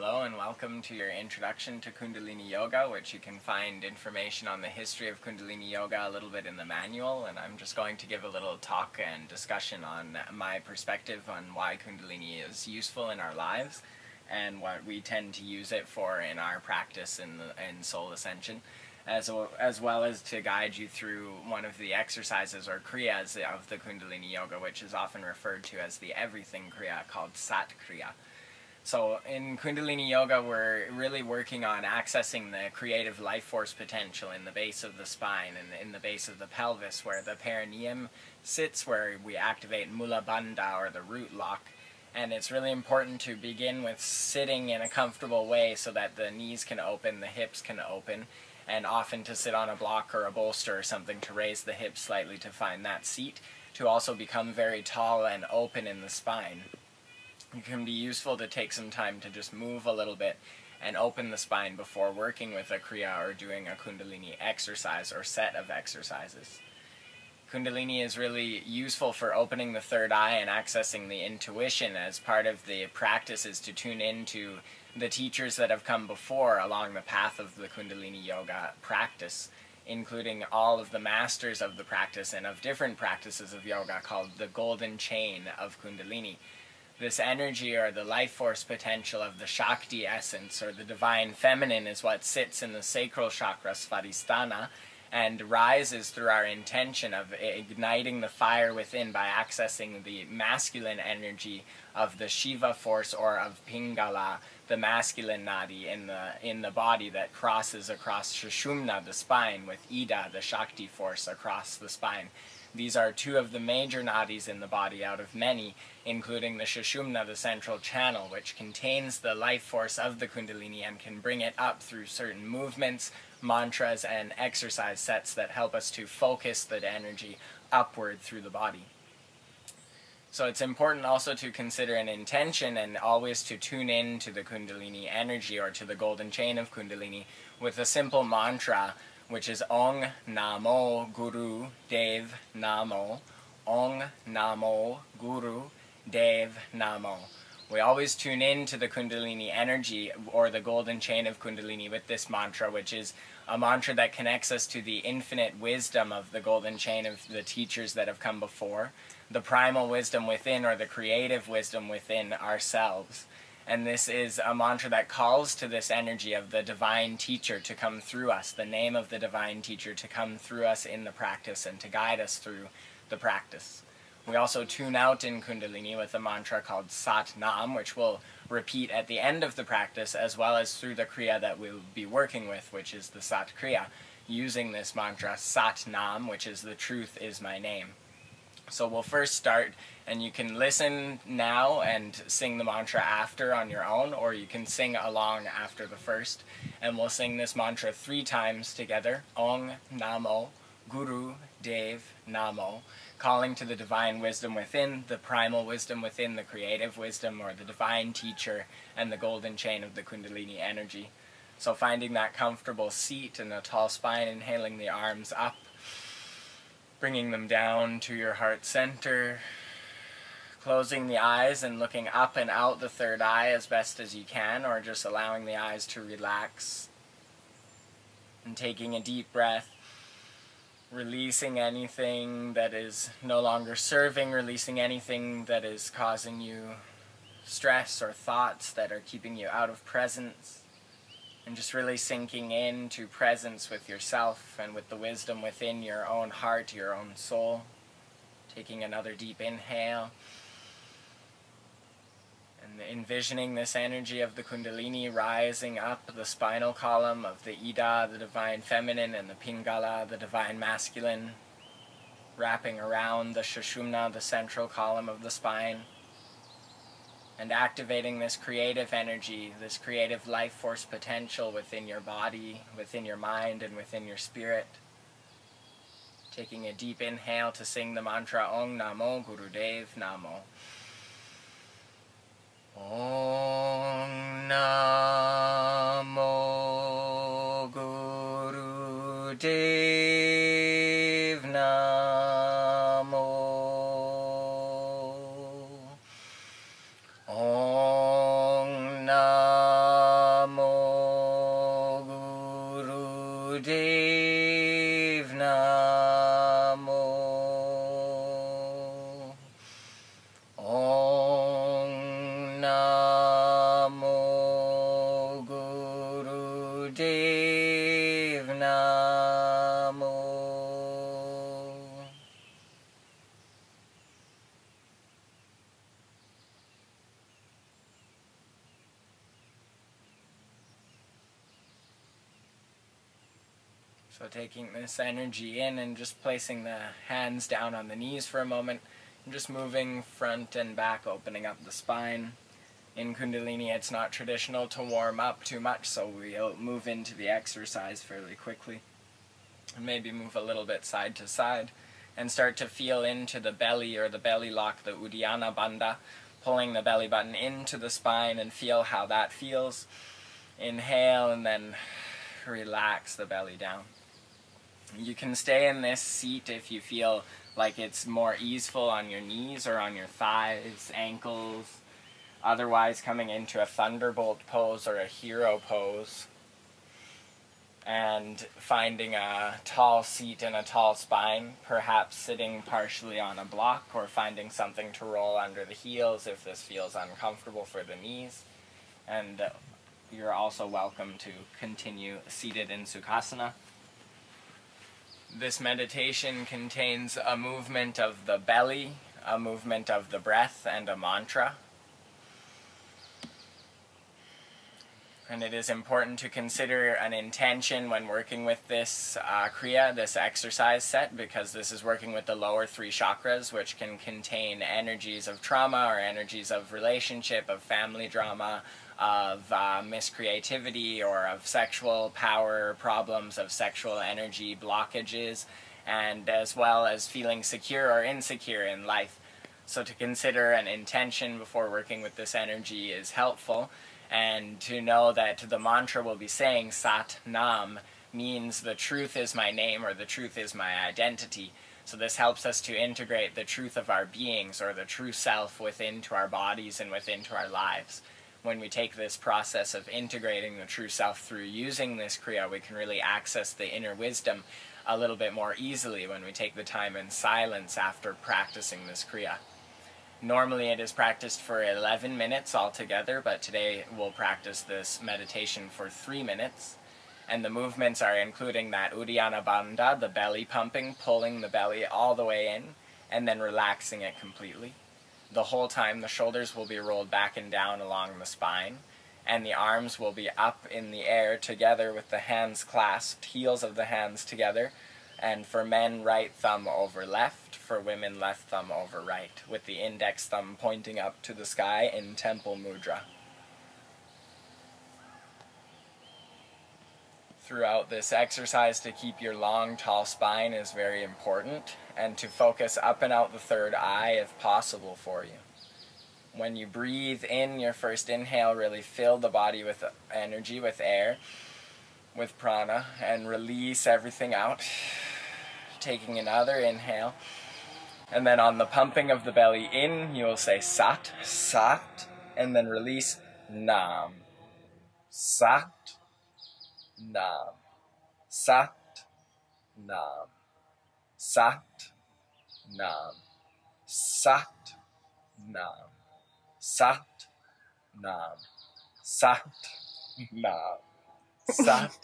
Hello and welcome to your introduction to Kundalini Yoga, which you can find information on the history of Kundalini Yoga a little bit in the manual. And I'm just going to give a little talk and discussion on my perspective on why Kundalini is useful in our lives and what we tend to use it for in our practice in, the, in soul ascension. As, as well as to guide you through one of the exercises or kriyas of the Kundalini Yoga, which is often referred to as the everything kriya called Sat Kriya. So in Kundalini Yoga, we're really working on accessing the creative life force potential in the base of the spine and in the base of the pelvis, where the perineum sits, where we activate Mula Bandha or the root lock. And it's really important to begin with sitting in a comfortable way so that the knees can open, the hips can open, and often to sit on a block or a bolster or something to raise the hips slightly to find that seat, to also become very tall and open in the spine it can be useful to take some time to just move a little bit and open the spine before working with a Kriya or doing a Kundalini exercise or set of exercises. Kundalini is really useful for opening the third eye and accessing the intuition as part of the practices to tune into the teachers that have come before along the path of the Kundalini Yoga practice, including all of the masters of the practice and of different practices of yoga called the golden chain of Kundalini this energy or the life force potential of the Shakti essence or the divine feminine is what sits in the sacral chakra Svadhisthana and rises through our intention of igniting the fire within by accessing the masculine energy of the Shiva force or of Pingala, the masculine nadi in the in the body that crosses across Sushumna, the spine, with Ida, the Shakti force, across the spine. These are two of the major nadis in the body out of many, including the Sushumna, the central channel, which contains the life force of the Kundalini and can bring it up through certain movements, mantras, and exercise sets that help us to focus the energy upward through the body. So it's important also to consider an intention and always to tune in to the Kundalini energy or to the golden chain of Kundalini with a simple mantra which is Ong Namo Guru Dev Namo. Ong Namo Guru Dev Namo. We always tune in to the Kundalini energy or the golden chain of Kundalini with this mantra, which is a mantra that connects us to the infinite wisdom of the golden chain of the teachers that have come before, the primal wisdom within or the creative wisdom within ourselves. And this is a mantra that calls to this energy of the divine teacher to come through us, the name of the divine teacher to come through us in the practice and to guide us through the practice. We also tune out in Kundalini with a mantra called Sat Nam, which we'll repeat at the end of the practice, as well as through the Kriya that we'll be working with, which is the Sat Kriya, using this mantra Sat Nam, which is the truth is my name. So we'll first start, and you can listen now and sing the mantra after on your own, or you can sing along after the first. And we'll sing this mantra three times together Ong Namo Guru Dev Namo, calling to the divine wisdom within, the primal wisdom within, the creative wisdom, or the divine teacher, and the golden chain of the Kundalini energy. So finding that comfortable seat and a tall spine, inhaling the arms up bringing them down to your heart center, closing the eyes and looking up and out the third eye as best as you can, or just allowing the eyes to relax. And taking a deep breath, releasing anything that is no longer serving, releasing anything that is causing you stress or thoughts that are keeping you out of presence and just really sinking into presence with yourself and with the wisdom within your own heart, your own soul. Taking another deep inhale and envisioning this energy of the Kundalini rising up the spinal column of the Ida, the divine feminine, and the Pingala, the divine masculine, wrapping around the Sushumna, the central column of the spine and activating this creative energy, this creative life force potential within your body, within your mind, and within your spirit. Taking a deep inhale to sing the mantra Om Namo Gurudev Namo. Om Namo Gurudev taking this energy in and just placing the hands down on the knees for a moment and just moving front and back, opening up the spine. In Kundalini, it's not traditional to warm up too much, so we'll move into the exercise fairly quickly. And maybe move a little bit side to side and start to feel into the belly or the belly lock, the Uddiyana Bandha, pulling the belly button into the spine and feel how that feels. Inhale and then relax the belly down. You can stay in this seat if you feel like it's more easeful on your knees or on your thighs, ankles. Otherwise, coming into a thunderbolt pose or a hero pose and finding a tall seat and a tall spine, perhaps sitting partially on a block or finding something to roll under the heels if this feels uncomfortable for the knees. And you're also welcome to continue seated in Sukhasana. This meditation contains a movement of the belly, a movement of the breath, and a mantra. And it is important to consider an intention when working with this uh, Kriya, this exercise set, because this is working with the lower three chakras, which can contain energies of trauma or energies of relationship, of family drama, of uh, miscreativity or of sexual power problems, of sexual energy blockages, and as well as feeling secure or insecure in life. So to consider an intention before working with this energy is helpful, and to know that the mantra we'll be saying, Sat Nam, means the truth is my name or the truth is my identity. So this helps us to integrate the truth of our beings or the true self within to our bodies and within to our lives when we take this process of integrating the true self through using this Kriya, we can really access the inner wisdom a little bit more easily when we take the time in silence after practicing this Kriya. Normally it is practiced for 11 minutes altogether, but today we'll practice this meditation for 3 minutes. And the movements are including that Uddiyana Bandha, the belly pumping, pulling the belly all the way in, and then relaxing it completely the whole time the shoulders will be rolled back and down along the spine and the arms will be up in the air together with the hands clasped, heels of the hands together, and for men, right thumb over left, for women, left thumb over right, with the index thumb pointing up to the sky in temple mudra. Throughout this exercise to keep your long, tall spine is very important and to focus up and out the third eye if possible for you. When you breathe in your first inhale, really fill the body with energy, with air, with prana, and release everything out. Taking another inhale. And then on the pumping of the belly in, you will say sat, sat, and then release nam. Sat, Nam. Sat Nam. Sat Nam. Sat Nam. Sat Nam. Sat Nam. Sat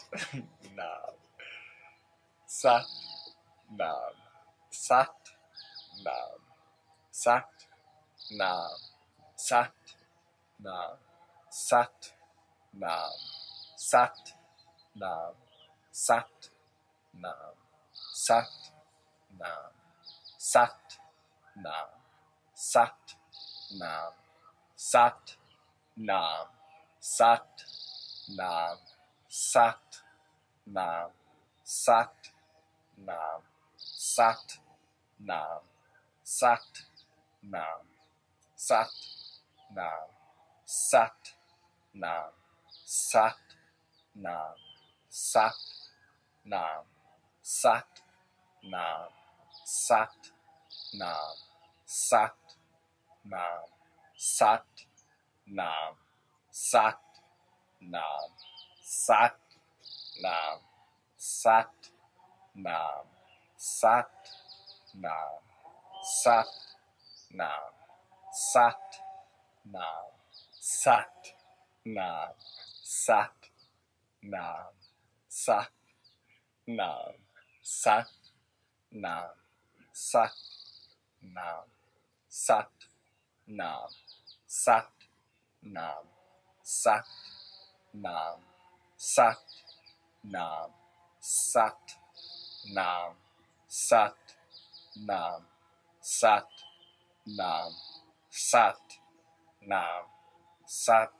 Nam. Sat Nam. Sat Nam. Sat Nam. Sat Nam. Sat Nam. Sat Nam, Sat, Nam, Sat, Nam, Sat, Nam, Sat, Nam, Sat, Nam, Sat, Nam, Sat, Nam, Sat, Nam, Sat, Nam, Sat, Nam, Sat, Nam, Sat, Nam, Sat, Nam. Sat Nam, Sat Nam, Sat Nam, Sat Nam, Sat Nam, Sat Nam, Sat Nam, Sat Nam, Sat Nam, Sat Nam, Sat Nam, Sat Nam, Sat Nam. sa nam sat nam sat nam sat nam sat nam sat nam sat nam sat nam sat nam sat nam sat nam sat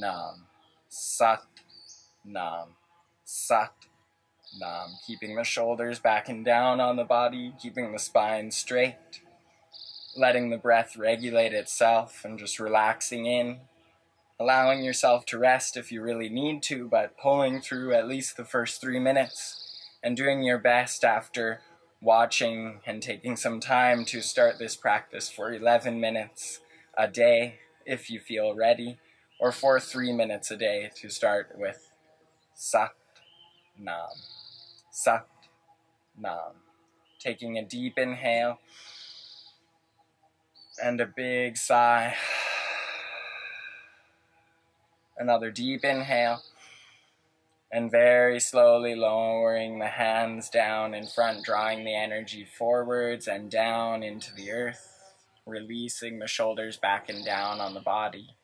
nam sat nam Sat Nam. Um, keeping the shoulders back and down on the body, keeping the spine straight, letting the breath regulate itself and just relaxing in, allowing yourself to rest if you really need to, but pulling through at least the first three minutes and doing your best after watching and taking some time to start this practice for 11 minutes a day if you feel ready, or for three minutes a day to start with Sat Nam. Sat Nam. Taking a deep inhale and a big sigh. Another deep inhale and very slowly lowering the hands down in front, drawing the energy forwards and down into the earth, releasing the shoulders back and down on the body,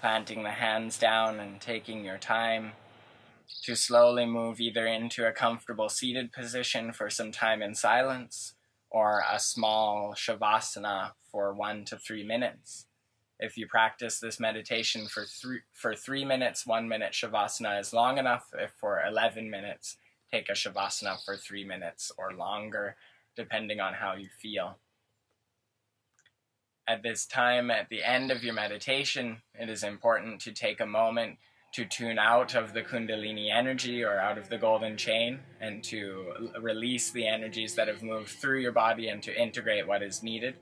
planting the hands down and taking your time to slowly move either into a comfortable seated position for some time in silence or a small shavasana for one to three minutes. If you practice this meditation for three, for three minutes, one minute Shavasana is long enough. If for 11 minutes, take a Shavasana for three minutes or longer, depending on how you feel. At this time, at the end of your meditation, it is important to take a moment to tune out of the Kundalini energy or out of the golden chain and to release the energies that have moved through your body and to integrate what is needed.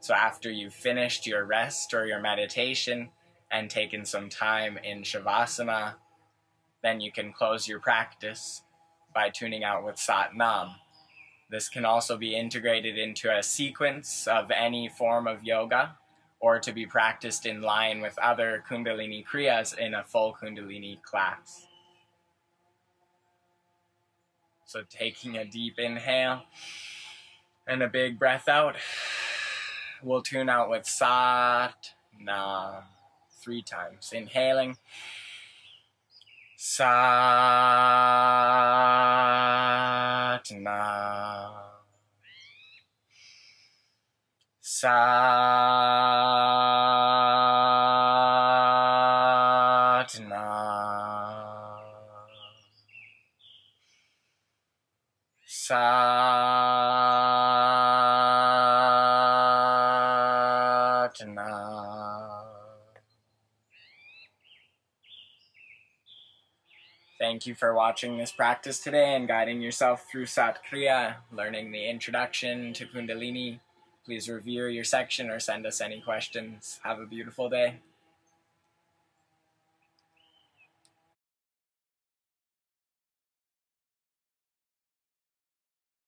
So after you've finished your rest or your meditation and taken some time in Shavasana, then you can close your practice by tuning out with Sat Nam. This can also be integrated into a sequence of any form of yoga or to be practiced in line with other Kundalini Kriyas in a full Kundalini class. So taking a deep inhale and a big breath out we'll tune out with Sat Nam three times. Inhaling. Sat Nam. Sat Thank you for watching this practice today and guiding yourself through Sat Kriya, learning the introduction to Kundalini. Please review your section or send us any questions. Have a beautiful day.